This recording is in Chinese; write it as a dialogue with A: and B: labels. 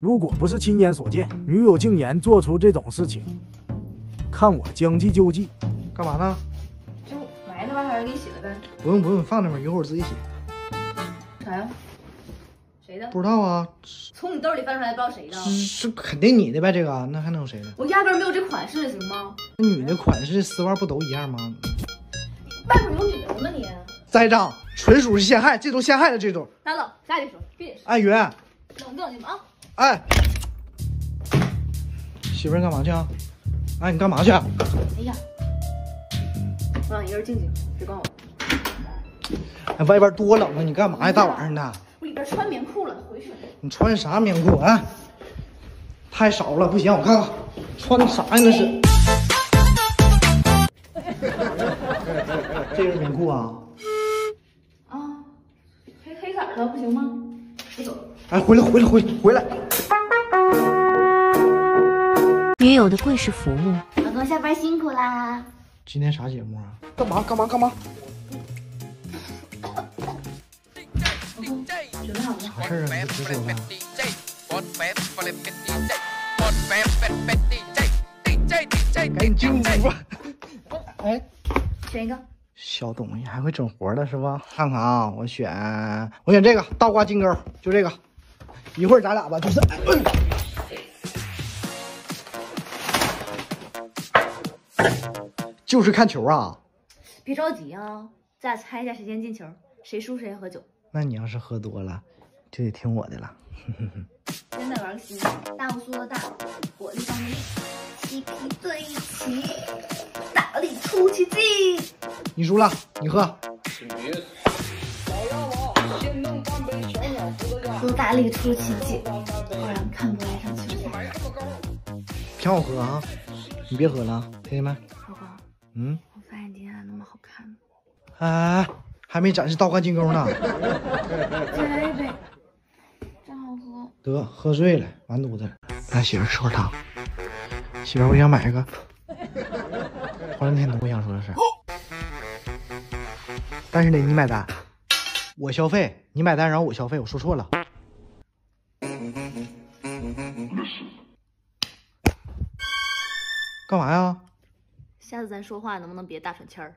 A: 如果不是亲眼所见，女友竟然做出这种事情，看我将计就计。
B: 干嘛呢？
C: 就埋汰吧，还是给你洗了呗？
B: 不用不用，放那边，一会儿我自己洗。
C: 啥呀？谁的？
B: 不知道啊，
C: 从你兜里翻出来，不知道谁的？
B: 是肯定你的呗，这个那还能有谁的？
C: 我压根儿没有这款式，行吗？
B: 那女的款式丝袜不都一样吗？
C: 外面有女人吗你？
B: 栽赃，纯属是陷害，这都陷害了，这种。
C: 拉倒，下去说，别说，
B: 哎，云，
C: 冷静冷静吧啊！
B: 哎，媳妇儿干嘛去啊？哎，你干嘛去？
C: 哎呀，我让一个人静静，别管我。
B: 哎，外边多冷啊！你干嘛呀？大晚上的，
C: 我里边穿棉裤了，回去。
B: 你穿啥棉裤啊？太少了，不行，我看看，穿的啥呀？那是。这是棉裤啊？
C: 啊，黑黑色的不行吗？我走。
B: 哎，回来，回来，回来，回来！
D: 女友的贵式服务，
C: 老公下班辛苦啦。
B: 今天啥节目啊？干嘛？干嘛？干嘛？
C: 准备好了吗？
B: 啥事儿啊？你别说了。赶紧进屋吧。哎，
C: 选一个。
B: 小东西还会整活的是吧？看看啊，我选我选这个倒挂金钩，就这个。一会儿咱俩吧，就是，就是看球啊。
C: 别着急啊，咱俩猜一下谁先进球，谁输谁喝酒。
B: 那你要是喝多了，就得听我的了。
C: 现在玩个新的，大不说大，火力上的力，七匹对齐，大力出奇迹。
B: 你输了，你喝。
C: 喝大力出奇迹，果然看不来上球赛。
B: 挺好喝啊，你别喝了，听见没？嗯，
C: 我发现今天咋那么好看呢？
B: 哎，还没展示倒挂金钩呢。
C: 再来一杯，真好喝。
B: 得，喝醉了，完犊子了。来，媳妇吃会汤。媳妇，我想买一个。黄连天都不想说的是。但是得你买单，我消费，你买单，然后我消费，我说错了。干嘛呀？
C: 下次咱说话能不能别大喘气儿？